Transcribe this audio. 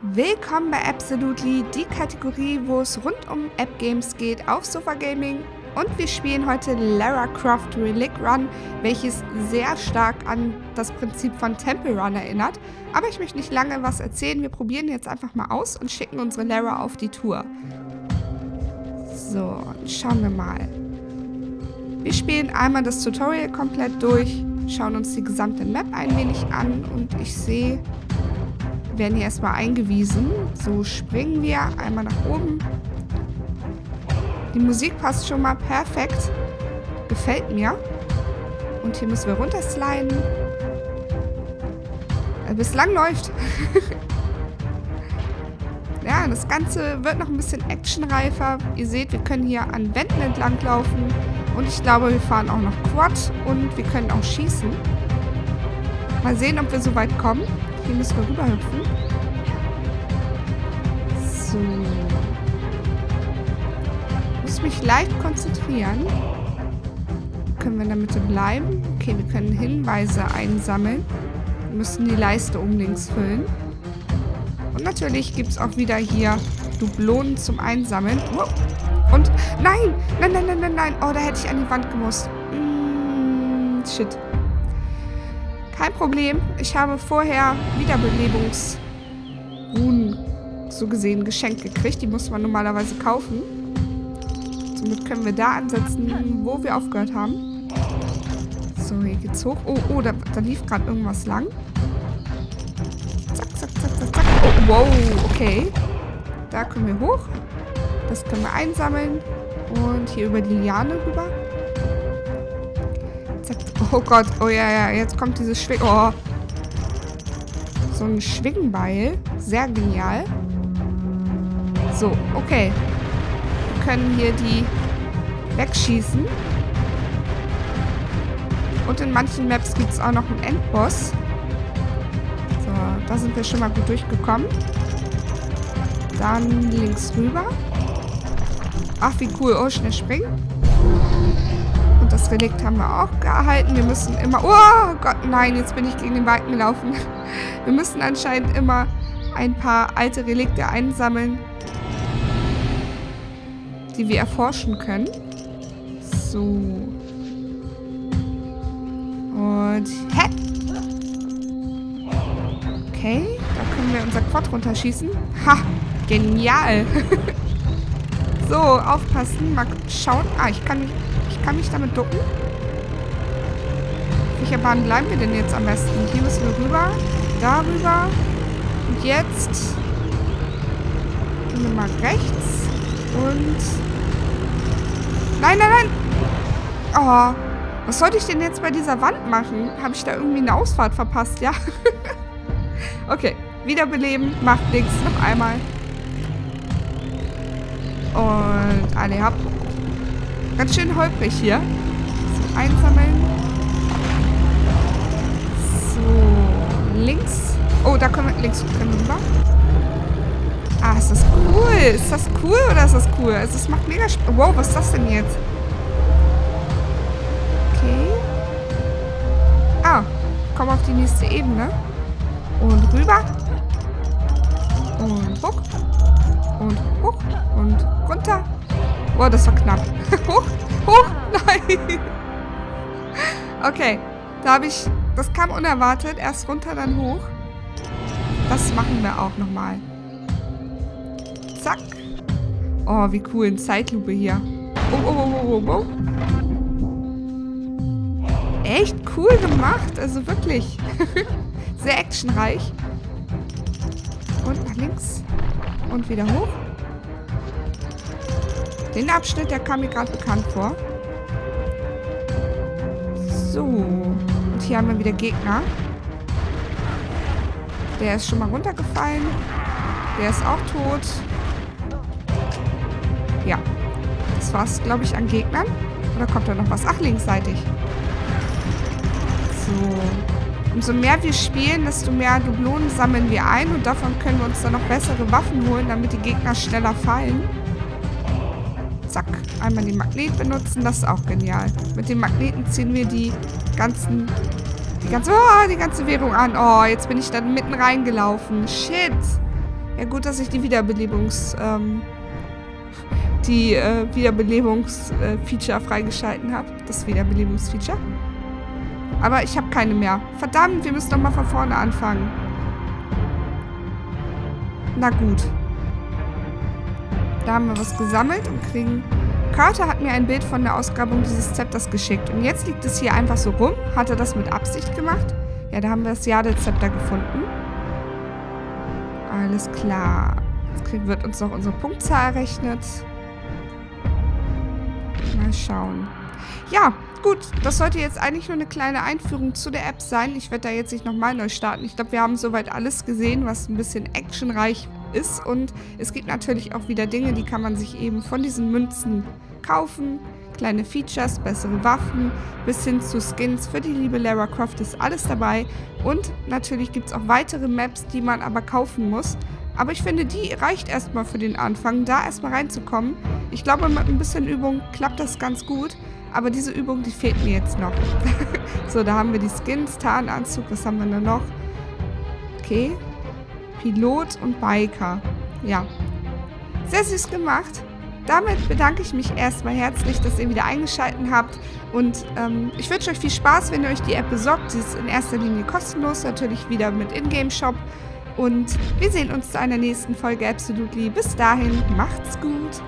Willkommen bei Absolutely, die Kategorie, wo es rund um App Games geht auf Sofa Gaming. Und wir spielen heute Lara Croft Relic Run, welches sehr stark an das Prinzip von Temple Run erinnert. Aber ich möchte nicht lange was erzählen, wir probieren jetzt einfach mal aus und schicken unsere Lara auf die Tour. So, schauen wir mal. Wir spielen einmal das Tutorial komplett durch, schauen uns die gesamte Map ein wenig an und ich sehe, werden hier erstmal eingewiesen. So springen wir einmal nach oben. Die Musik passt schon mal perfekt. Gefällt mir. Und hier müssen wir runtersliden. Äh, bislang läuft. ja, das Ganze wird noch ein bisschen actionreifer. Ihr seht, wir können hier an Wänden entlang laufen. Und ich glaube, wir fahren auch noch Quad. Und wir können auch schießen. Mal sehen, ob wir so weit kommen. Hier müssen wir rüberhüpfen. So. Muss mich leicht konzentrieren. Können wir in der Mitte bleiben? Okay, wir können Hinweise einsammeln. Wir müssen die Leiste um links füllen. Und natürlich gibt es auch wieder hier Dublonen zum Einsammeln. Und nein, nein, nein, nein, nein, nein. Oh, da hätte ich an die Wand gemusst. Mm, shit. Kein Problem. Ich habe vorher Wiederbelebungsruhen so gesehen geschenkt gekriegt. Die muss man normalerweise kaufen. Somit können wir da ansetzen, wo wir aufgehört haben. So, hier geht's hoch. Oh, oh, da, da lief gerade irgendwas lang. Zack, zack, zack, zack, zack. Oh, wow, okay. Da können wir hoch. Das können wir einsammeln. Und hier über die Liane rüber. Oh Gott, oh ja, ja, jetzt kommt dieses Schwing... Oh. So ein Schwingbeil. Sehr genial. So, okay. Wir können hier die wegschießen. Und in manchen Maps gibt es auch noch einen Endboss. So, da sind wir schon mal gut durchgekommen. Dann links rüber. Ach, wie cool. Oh, schnell springen. Das Relikt haben wir auch gehalten. Wir müssen immer... Oh Gott, nein, jetzt bin ich gegen den Balken gelaufen. Wir müssen anscheinend immer ein paar alte Relikte einsammeln, die wir erforschen können. So. Und... Hä? Okay, da können wir unser Quad runterschießen. Ha, genial. so, aufpassen, mal schauen. Ah, ich kann mich kann mich damit ducken? Welcher Bahn bleiben wir denn jetzt am besten? Hier müssen wir rüber. Darüber. Und jetzt gehen wir mal rechts. Und... Nein, nein, nein! Oh, was sollte ich denn jetzt bei dieser Wand machen? Habe ich da irgendwie eine Ausfahrt verpasst? Ja. okay, wiederbeleben. Macht nichts. Noch einmal. Und alle habt Ganz schön holprig hier. So, einsammeln. So, links. Oh, da können wir links können wir rüber. Ist das cool oder ist das cool? Also es macht mega Spaß. Wow, was ist das denn jetzt? Okay. Ah, komm auf die nächste Ebene. Und rüber. Und hoch. Und hoch. Und runter. Oh, das war knapp. hoch, hoch, nein. Okay, da habe ich... Das kam unerwartet. Erst runter, dann hoch. Das machen wir auch nochmal. Zack. Oh, wie cool. Ein Zeitlupe hier. Oh, oh, oh, oh, oh, oh. Echt cool gemacht. Also wirklich. Sehr actionreich. Und nach links. Und wieder hoch. Den Abschnitt, der kam mir gerade bekannt vor. So. Und hier haben wir wieder Gegner. Der ist schon mal runtergefallen. Der ist auch tot. Das war's, glaube ich, an Gegnern. Oder kommt da noch was? Ach, linksseitig. So. Umso mehr wir spielen, desto mehr Dublonen sammeln wir ein. Und davon können wir uns dann noch bessere Waffen holen, damit die Gegner schneller fallen. Zack. Einmal den Magnet benutzen. Das ist auch genial. Mit den Magneten ziehen wir die ganzen... Die ganze, oh, die ganze Währung an. Oh, jetzt bin ich da mitten reingelaufen. Shit. Ja gut, dass ich die Wiederbelebungs... Ähm, die äh, Wiederbelebungsfeature äh, freigeschalten habe. Das Wiederbelebungsfeature. Aber ich habe keine mehr. Verdammt, wir müssen doch mal von vorne anfangen. Na gut. Da haben wir was gesammelt und kriegen... Carter hat mir ein Bild von der Ausgrabung dieses Zepters geschickt. Und jetzt liegt es hier einfach so rum. Hat er das mit Absicht gemacht? Ja, da haben wir das Jade-Zepter gefunden. Alles klar. Jetzt wird uns noch unsere Punktzahl errechnet. Mal schauen. Ja, gut. Das sollte jetzt eigentlich nur eine kleine Einführung zu der App sein. Ich werde da jetzt nicht nochmal neu starten. Ich glaube, wir haben soweit alles gesehen, was ein bisschen actionreich ist. Und es gibt natürlich auch wieder Dinge, die kann man sich eben von diesen Münzen kaufen. Kleine Features, bessere Waffen, bis hin zu Skins für die liebe Lara Croft ist alles dabei. Und natürlich gibt es auch weitere Maps, die man aber kaufen muss. Aber ich finde, die reicht erstmal für den Anfang, da erstmal reinzukommen. Ich glaube, mit ein bisschen Übung klappt das ganz gut. Aber diese Übung, die fehlt mir jetzt noch. so, da haben wir die Skins, Tarnanzug, was haben wir da noch? Okay. Pilot und Biker. Ja. Sehr süß gemacht. Damit bedanke ich mich erstmal herzlich, dass ihr wieder eingeschaltet habt. Und ähm, ich wünsche euch viel Spaß, wenn ihr euch die App besorgt. Sie ist in erster Linie kostenlos, natürlich wieder mit Ingame-Shop. Und wir sehen uns zu einer nächsten Folge Absolutely. Bis dahin, macht's gut.